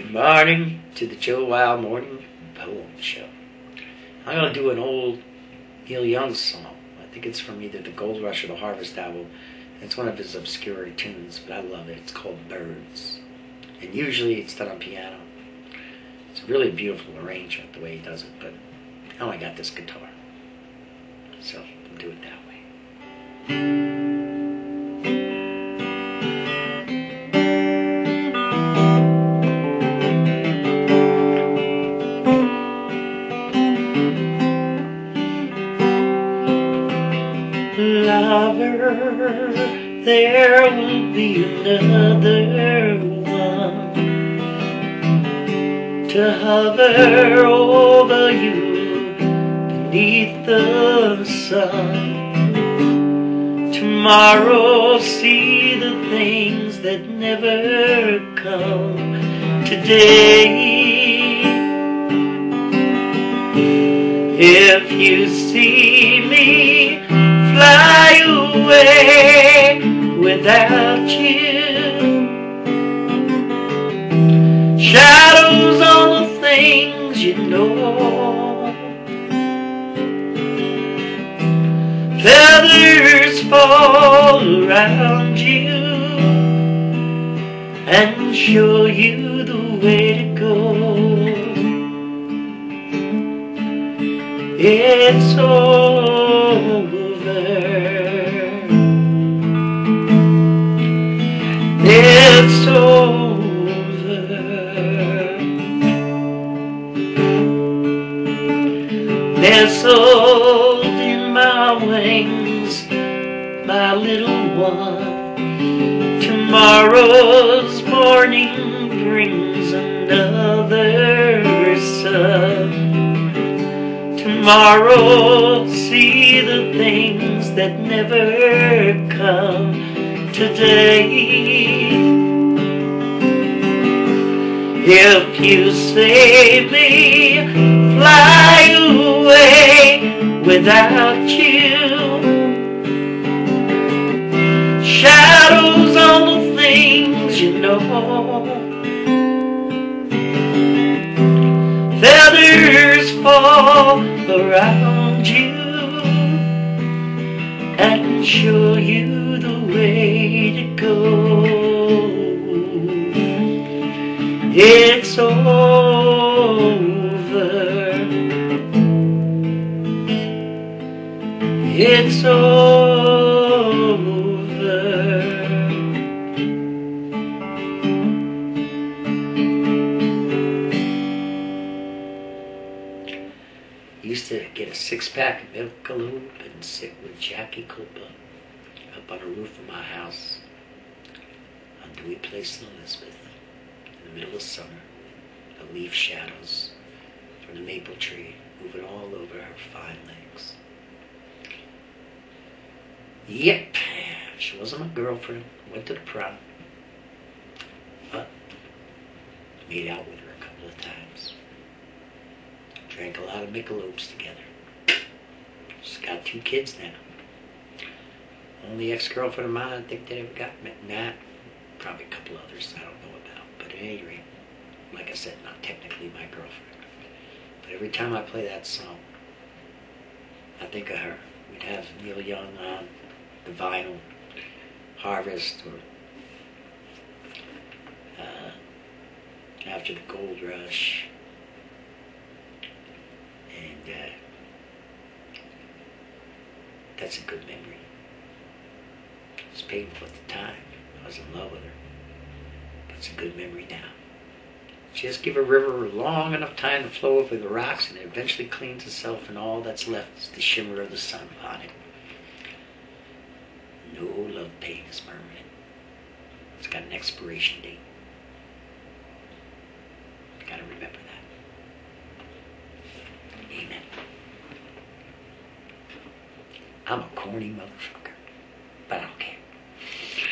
Good morning to the Joe Wild Morning Poem Show. I'm going to do an old Neil Young song. I think it's from either the Gold Rush or the Harvest album. It's one of his obscure tunes, but I love it. It's called Birds. And usually it's done on piano. It's a really beautiful arrangement the way he does it, but I only got this guitar. So I'll do it that way. There will be another one to hover over you beneath the sun. Tomorrow, see the things that never come today. If you see me without you. Shadows on the things you know. Feathers fall around you and show you the way to go. It's over. It's over. Nestled in my wings, my little one. Tomorrow's morning brings another sun. Tomorrow, see the things that never come today. If you save me, fly away without you. Shadows on the things you know. Feathers fall around you and show you the way to go. It's over. It's over. Used to get a six pack of Michelob and sit with Jackie Cooper up on the roof of my house on Dewey Place in Elizabeth the middle of summer. The leaf shadows from the maple tree moving all over her fine legs. Yep, she wasn't my girlfriend. Went to the prom. But made out with her a couple of times. Drank a lot of Michelob's together. She's got two kids now. Only ex-girlfriend of mine I think that ever got met. Nah, probably a couple others I don't know rate, like I said, not technically my girlfriend. But every time I play that song, I think of her. We'd have Neil Young on the vinyl, Harvest, or uh, after the Gold Rush. And uh, that's a good memory. It's painful at the time. I was in love with her. It's a good memory now. Just give a river long enough time to flow over the rocks and it eventually cleans itself and all that's left is the shimmer of the sun upon it. No love pain is permanent. It's got an expiration date. You gotta remember that. Amen. I'm a corny motherfucker.